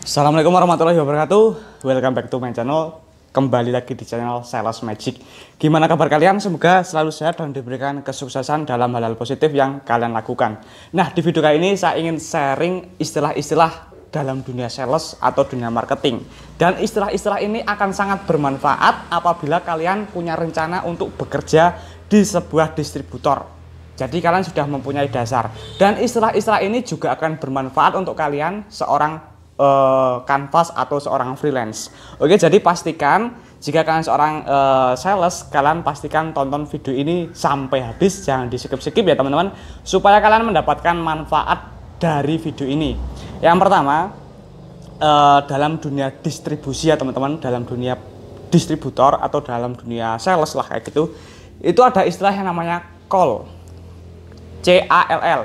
Assalamualaikum warahmatullahi wabarakatuh. Welcome back to my channel. Kembali lagi di channel Sales Magic. Gimana kabar kalian? Semoga selalu sehat dan diberikan kesuksesan dalam hal-hal positif yang kalian lakukan. Nah di video kali ini saya ingin sharing istilah-istilah dalam dunia sales atau dunia marketing. Dan istilah-istilah ini akan sangat bermanfaat apabila kalian punya rencana untuk bekerja di sebuah distributor. Jadi kalian sudah mempunyai dasar. Dan istilah-istilah ini juga akan bermanfaat untuk kalian seorang uh, canvas atau seorang freelance. Oke, jadi pastikan jika kalian seorang uh, sales, kalian pastikan tonton video ini sampai habis, jangan di skip-skip ya teman-teman, supaya kalian mendapatkan manfaat dari video ini. Yang pertama, uh, dalam dunia distribusi ya teman-teman, dalam dunia distributor atau dalam dunia sales lah kayak gitu, itu ada istilah yang namanya call C A L L.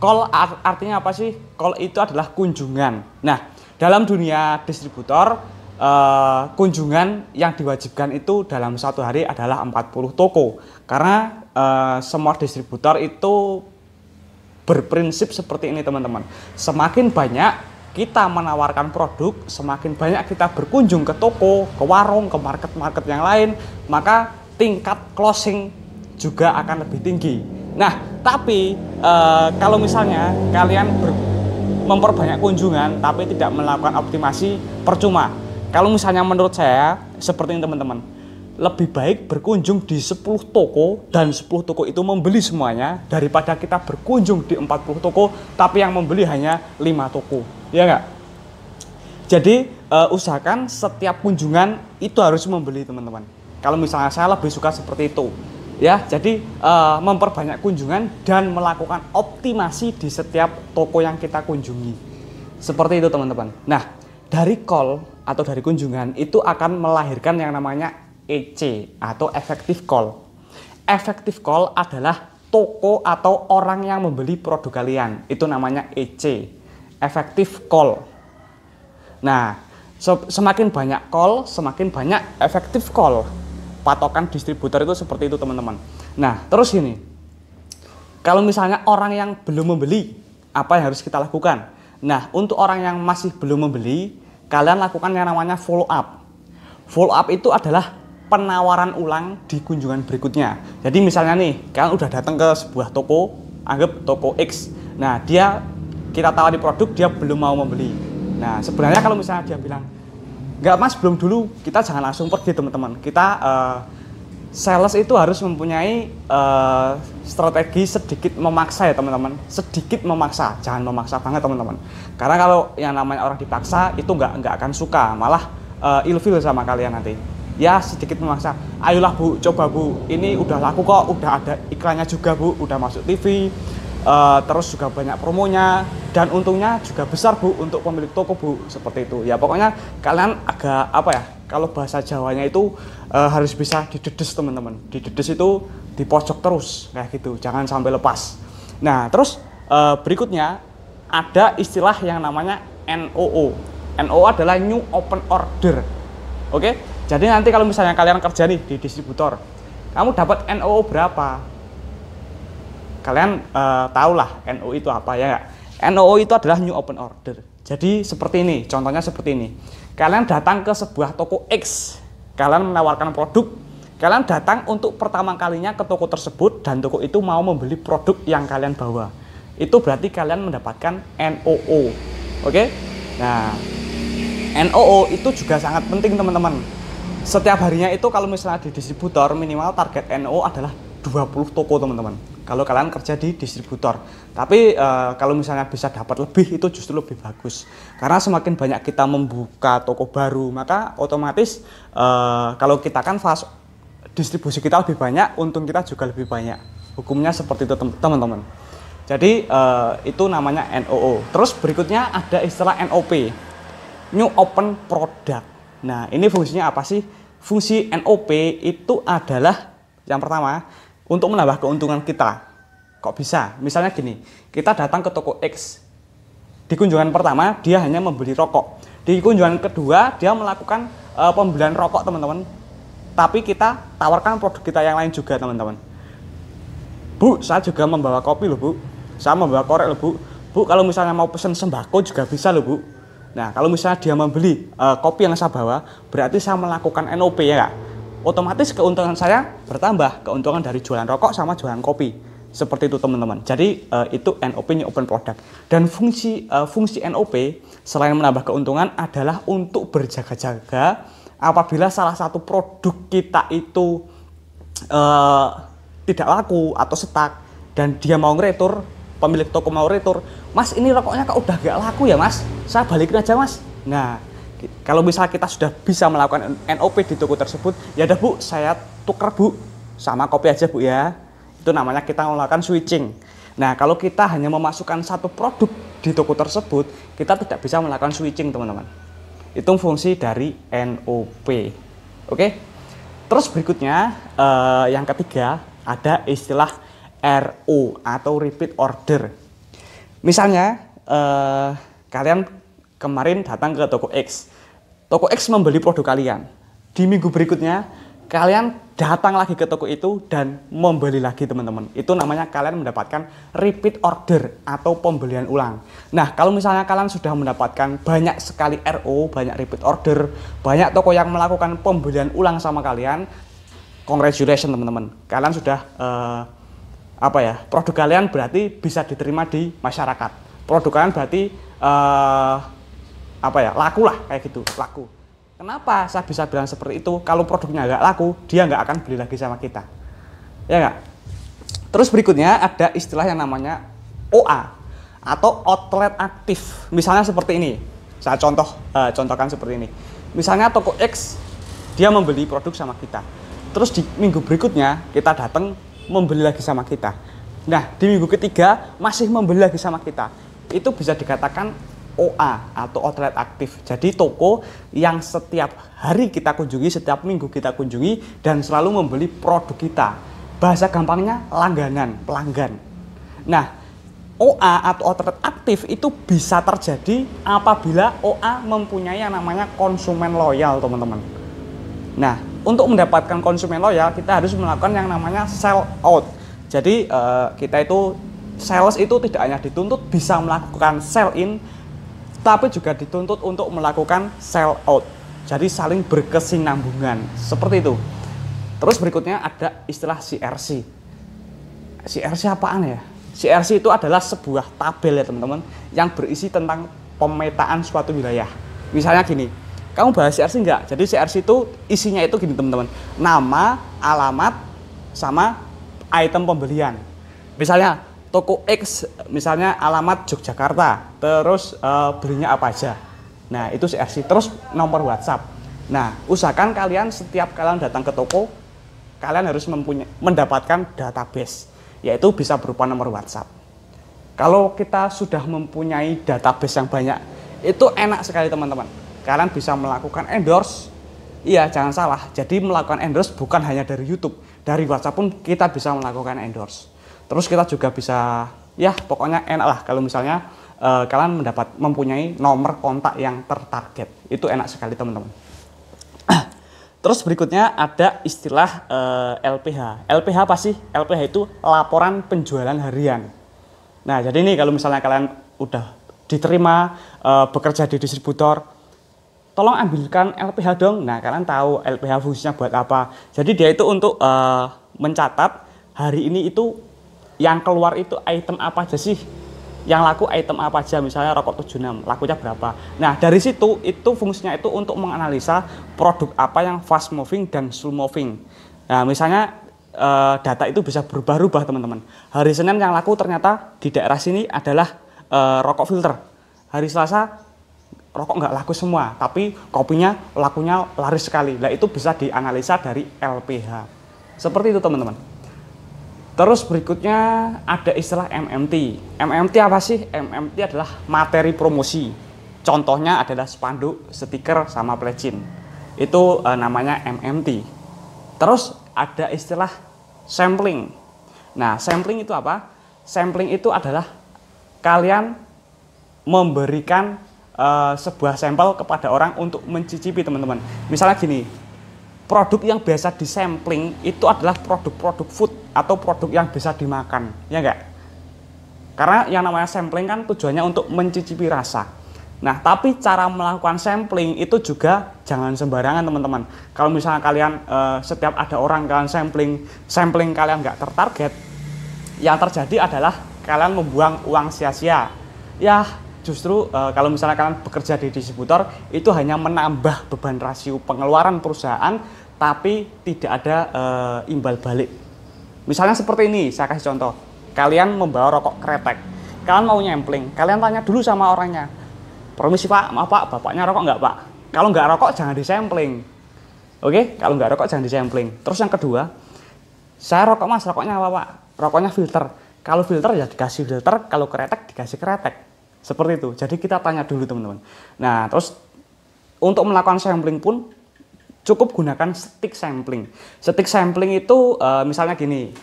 Call artinya apa sih? Call itu adalah kunjungan. Nah, dalam dunia distributor uh, kunjungan yang diwajibkan itu dalam satu hari adalah 40 toko. Karena uh, semua distributor itu berprinsip seperti ini teman-teman. Semakin banyak kita menawarkan produk, semakin banyak kita berkunjung ke toko, ke warung, ke market-market yang lain, maka tingkat closing juga akan lebih tinggi. Nah, tapi e, kalau misalnya kalian ber, memperbanyak kunjungan tapi tidak melakukan optimasi percuma. Kalau misalnya menurut saya seperti ini teman-teman, lebih baik berkunjung di 10 toko dan 10 toko itu membeli semuanya daripada kita berkunjung di 40 toko tapi yang membeli hanya 5 toko. Ya enggak? Jadi e, usahakan setiap kunjungan itu harus membeli teman-teman. Kalau misalnya saya lebih suka seperti itu ya jadi uh, memperbanyak kunjungan dan melakukan optimasi di setiap toko yang kita kunjungi. Seperti itu teman-teman. Nah dari call atau dari kunjungan itu akan melahirkan yang namanya EC atau effective call. Effective call adalah toko atau orang yang membeli produk kalian. Itu namanya EC effective call. Nah semakin banyak call semakin banyak effective call patokan distributor itu seperti itu teman-teman. Nah terus ini, kalau misalnya orang yang belum membeli, apa yang harus kita lakukan? Nah untuk orang yang masih belum membeli, kalian lakukan yang namanya follow up. Follow up itu adalah penawaran ulang di kunjungan berikutnya. Jadi misalnya nih, kalian udah datang ke sebuah toko, anggap toko X. Nah dia kita tawari produk, dia belum mau membeli. Nah sebenarnya kalau misalnya dia bilang, Enggak mas, belum dulu. Kita jangan langsung pergi teman-teman. Kita uh, sales itu harus mempunyai uh, strategi sedikit memaksa ya teman-teman. Sedikit memaksa, jangan memaksa banget teman-teman. Karena kalau yang namanya orang dipaksa itu nggak nggak akan suka, malah uh, ilfil sama kalian nanti. Ya sedikit memaksa. Ayolah bu, coba bu. Ini udah laku kok, udah ada iklannya juga bu, udah masuk TV uh, terus juga banyak promonya dan untungnya juga besar bu untuk pemilik toko bu seperti itu. Ya pokoknya kalian agak apa ya kalau bahasa Jawanya itu uh, harus bisa didedes teman-teman. Didedes itu di pojok terus kayak gitu. Jangan sampai lepas. Nah terus uh, berikutnya ada istilah yang namanya NOO NOO adalah New Open Order. Oke? Jadi nanti kalau misalnya kalian kerja nih di distributor kamu dapat NOO berapa kalian uh, tahu lah NO itu apa ya NOO itu adalah New Open Order. Jadi seperti ini, contohnya seperti ini. Kalian datang ke sebuah toko X, kalian menawarkan produk, kalian datang untuk pertama kalinya ke toko tersebut dan toko itu mau membeli produk yang kalian bawa. Itu berarti kalian mendapatkan NOO. Oke? Nah, NOO itu juga sangat penting teman-teman. Setiap harinya itu kalau misalnya di distributor minimal target NOO adalah 20 toko teman-teman kalau kalian kerja di distributor. Tapi e, kalau misalnya bisa dapat lebih itu justru lebih bagus. Karena semakin banyak kita membuka toko baru, maka otomatis e, kalau kita kan fast distribusi kita lebih banyak, untung kita juga lebih banyak. Hukumnya seperti itu teman-teman. Jadi e, itu namanya NOO. Terus berikutnya ada istilah NOP, New Open Product. Nah ini fungsinya apa sih? Fungsi NOP itu adalah yang pertama untuk menambah keuntungan kita. Kok bisa? Misalnya gini, kita datang ke toko X. Di kunjungan pertama dia hanya membeli rokok. Di kunjungan kedua dia melakukan e, pembelian rokok teman-teman. Tapi kita tawarkan produk kita yang lain juga teman-teman. Bu, saya juga membawa kopi loh bu. Saya membawa korek loh bu. Bu, kalau misalnya mau pesen sembako juga bisa loh bu. Nah, kalau misalnya dia membeli uh, kopi yang saya bawa, berarti saya melakukan NOP ya kak. Otomatis keuntungan saya bertambah, keuntungan dari jualan rokok sama jualan kopi. Seperti itu teman-teman. Jadi uh, itu NOP nya open product. Dan fungsi uh, fungsi NOP selain menambah keuntungan adalah untuk berjaga-jaga apabila salah satu produk kita itu uh, tidak laku atau stuck dan dia mau ngeretur pemilik toko mau retur, Mas ini rokoknya kok udah gak laku ya Mas, saya balikin aja Mas. Nah, kalau misal kita sudah bisa melakukan NOP di toko tersebut, ya udah Bu, saya tuker Bu, sama kopi aja Bu ya. Itu namanya kita melakukan switching. Nah, kalau kita hanya memasukkan satu produk di toko tersebut, kita tidak bisa melakukan switching teman-teman. Itu fungsi dari NOP. Oke? Terus berikutnya, eh, yang ketiga, ada istilah RO atau repeat order. Misalnya eh, kalian kemarin datang ke toko X, toko X membeli produk kalian. Di minggu berikutnya kalian datang lagi ke toko itu dan membeli lagi teman-teman. Itu namanya kalian mendapatkan repeat order atau pembelian ulang. Nah kalau misalnya kalian sudah mendapatkan banyak sekali RO, banyak repeat order, banyak toko yang melakukan pembelian ulang sama kalian, congratulations teman-teman. Kalian sudah uh, apa ya produk kalian berarti bisa diterima di masyarakat produk kalian berarti uh, apa ya laku lah kayak gitu laku. Kenapa saya bisa bilang seperti itu? Kalau produknya nggak laku dia nggak akan beli lagi sama kita. Ya nggak? Terus berikutnya ada istilah yang namanya OA atau outlet aktif. Misalnya seperti ini. Saya contoh uh, contohkan seperti ini. Misalnya toko X dia membeli produk sama kita. Terus di minggu berikutnya kita datang membeli lagi sama kita. Nah, di minggu ketiga masih membeli lagi sama kita. Itu bisa dikatakan OA atau outlet aktif. Jadi toko yang setiap hari kita kunjungi, setiap minggu kita kunjungi dan selalu membeli produk kita. Bahasa gampangnya langganan, pelanggan. Nah, OA atau outlet aktif itu bisa terjadi apabila OA mempunyai yang namanya konsumen loyal, teman-teman. Nah, untuk mendapatkan konsumen loyal kita harus melakukan yang namanya sell out. Jadi uh, kita itu sales itu tidak hanya dituntut bisa melakukan sell in, tapi juga dituntut untuk melakukan sell out. Jadi saling berkesinambungan seperti itu. Terus berikutnya ada istilah CRC. CRC apaan ya? CRC itu adalah sebuah tabel ya teman-teman yang berisi tentang pemetaan suatu wilayah. Misalnya gini, kamu bahas CRC enggak? Jadi CRC itu isinya itu gini teman-teman. Nama, alamat, sama item pembelian. Misalnya toko X, misalnya alamat Yogyakarta, terus uh, belinya apa aja. Nah itu CRC. Terus nomor WhatsApp. Nah usahakan kalian setiap kalian datang ke toko, kalian harus mempunyai, mendapatkan database, yaitu bisa berupa nomor WhatsApp. Kalau kita sudah mempunyai database yang banyak, itu enak sekali teman-teman kalian bisa melakukan endorse iya jangan salah jadi melakukan endorse bukan hanya dari YouTube dari WhatsApp pun kita bisa melakukan endorse terus kita juga bisa ya pokoknya enak lah kalau misalnya uh, kalian mendapat mempunyai nomor kontak yang tertarget itu enak sekali teman-teman Terus berikutnya ada istilah uh, eh, LPH. LPH apa sih? LPH itu laporan penjualan harian. Nah, jadi ini kalau misalnya kalian udah diterima uh, bekerja di distributor, tolong ambilkan LPH dong. Nah, kalian tahu LPH fungsinya buat apa. Jadi dia itu untuk uh, mencatat hari ini itu yang keluar itu item apa aja sih? Yang laku item apa aja, misalnya rokok 76, lakunya berapa. Nah, dari situ itu fungsinya itu untuk menganalisa produk apa yang fast moving dan slow moving. Nah, misalnya uh, data itu bisa berubah-ubah, teman-teman. Hari Senin yang laku ternyata di daerah sini adalah uh, rokok filter. Hari Selasa rokok nggak laku semua, tapi kopinya lakunya laris sekali. Nah itu bisa dianalisa dari LPH. Seperti itu teman-teman. Terus berikutnya ada istilah MMT. MMT apa sih? MMT adalah materi promosi. Contohnya adalah spanduk, stiker, sama plecin. Itu e, namanya MMT. Terus ada istilah sampling. Nah, sampling itu apa? Sampling itu adalah kalian memberikan uh, sebuah sampel kepada orang untuk mencicipi teman-teman. Misalnya gini, produk yang biasa disampling itu adalah produk-produk food atau produk yang bisa dimakan, ya enggak? Karena yang namanya sampling kan tujuannya untuk mencicipi rasa. Nah, tapi cara melakukan sampling itu juga jangan sembarangan teman-teman. Kalau misalnya kalian uh, setiap ada orang kalian sampling, sampling kalian nggak tertarget, yang terjadi adalah kalian membuang uang sia-sia. Ya, justru uh, kalau misalnya kalian bekerja di distributor itu hanya menambah beban rasio pengeluaran perusahaan, tapi tidak ada uh, imbal balik. Misalnya seperti ini, saya kasih contoh. Kalian membawa rokok kretek, kalian mau nyempling, kalian tanya dulu sama orangnya, permisi pak maaf pak bapaknya rokok nggak pak? Kalau nggak rokok jangan disampling. Oke? Kalau nggak rokok jangan disampling. Terus yang kedua saya rokok mas rokoknya apa pak? Rokoknya filter. Kalau filter ya dikasih filter kalau kretek dikasih kretek seperti itu jadi kita tanya dulu teman-teman nah terus untuk melakukan sampling pun cukup gunakan stick sampling stick sampling itu e, misalnya gini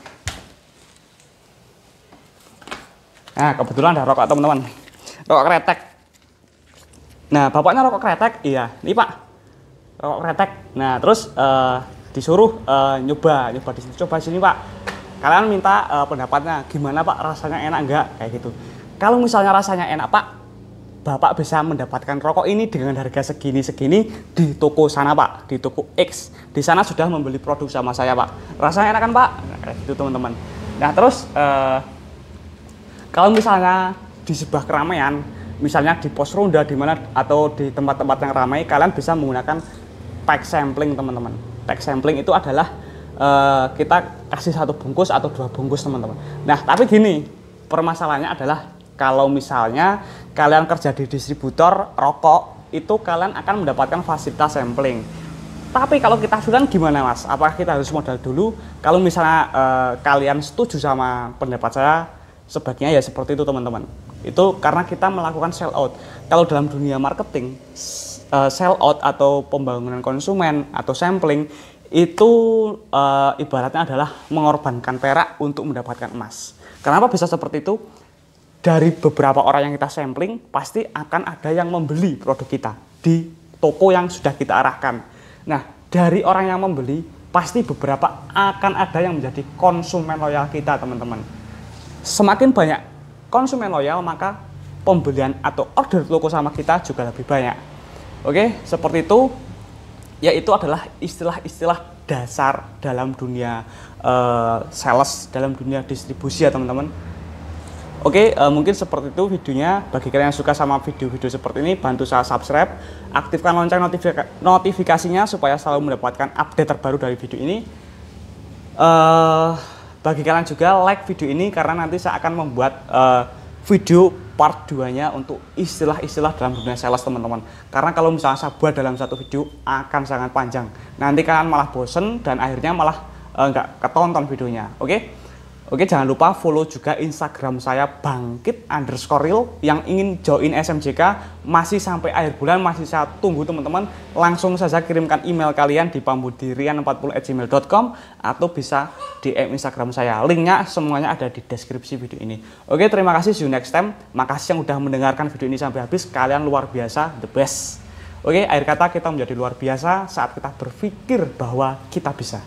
nah kebetulan ada rokok teman-teman rokok kretek Nah, bapaknya rokok kretek, iya. Ini Pak, rokok kretek. Nah, terus uh, disuruh uh, nyoba, nyoba di sini, coba sini Pak. Kalian minta uh, pendapatnya, gimana Pak, rasanya enak enggak? Kayak gitu. Kalau misalnya rasanya enak Pak, Bapak bisa mendapatkan rokok ini dengan harga segini-segini di toko sana Pak, di toko X. Di sana sudah membeli produk sama saya Pak. Rasanya enak kan Pak? Nah, gitu teman-teman. Nah, terus uh, kalau misalnya di sebuah keramaian, misalnya di pos ronda di mana atau di tempat-tempat yang ramai kalian bisa menggunakan pack sampling teman-teman pack sampling itu adalah uh, kita kasih satu bungkus atau dua bungkus teman-teman nah tapi gini permasalahannya adalah kalau misalnya kalian kerja di distributor rokok itu kalian akan mendapatkan fasilitas sampling tapi kalau kita sudah gimana mas? Apakah kita harus modal dulu? Kalau misalnya uh, kalian setuju sama pendapat saya, sebaiknya ya seperti itu teman-teman. Itu karena kita melakukan sell out. Kalau dalam dunia marketing, uh, sell out atau pembangunan konsumen atau sampling itu uh, ibaratnya adalah mengorbankan perak untuk mendapatkan emas. Kenapa bisa seperti itu? Dari beberapa orang yang kita sampling, pasti akan ada yang membeli produk kita di toko yang sudah kita arahkan. Nah, dari orang yang membeli, pasti beberapa akan ada yang menjadi konsumen loyal kita, teman-teman. Semakin banyak konsumen loyal maka pembelian atau order toko sama kita juga lebih banyak. Oke, seperti itu. Yaitu adalah istilah-istilah dasar dalam dunia uh, sales, dalam dunia distribusi ya teman-teman. Oke, uh, mungkin seperti itu videonya. Bagi kalian yang suka sama video-video seperti ini, bantu saya subscribe, aktifkan lonceng notifika notifikasinya supaya selalu mendapatkan update terbaru dari video ini. Uh, bagi kalian juga like video ini karena nanti saya akan membuat uh, video part 2-nya untuk istilah-istilah dalam dunia sales teman-teman. Karena kalau misalnya saya buat dalam satu video akan sangat panjang. Nanti kalian malah bosen dan akhirnya malah nggak ketonton videonya. Oke? Okay? Oke jangan lupa follow juga Instagram saya bangkit underscore real. Yang ingin join SMJK masih sampai akhir bulan masih saya tunggu teman-teman langsung saja kirimkan email kalian di pambudirian40@gmail.com atau bisa DM Instagram saya. Linknya semuanya ada di deskripsi video ini. Oke terima kasih. See you next time. Makasih yang udah mendengarkan video ini sampai habis. Kalian luar biasa the best. Oke akhir kata kita menjadi luar biasa saat kita berpikir bahwa kita bisa